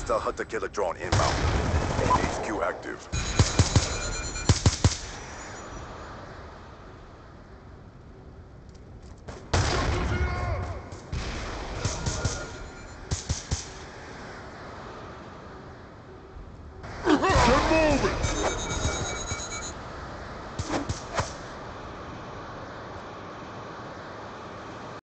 Hostile hunter-killer drone inbound. HQ active.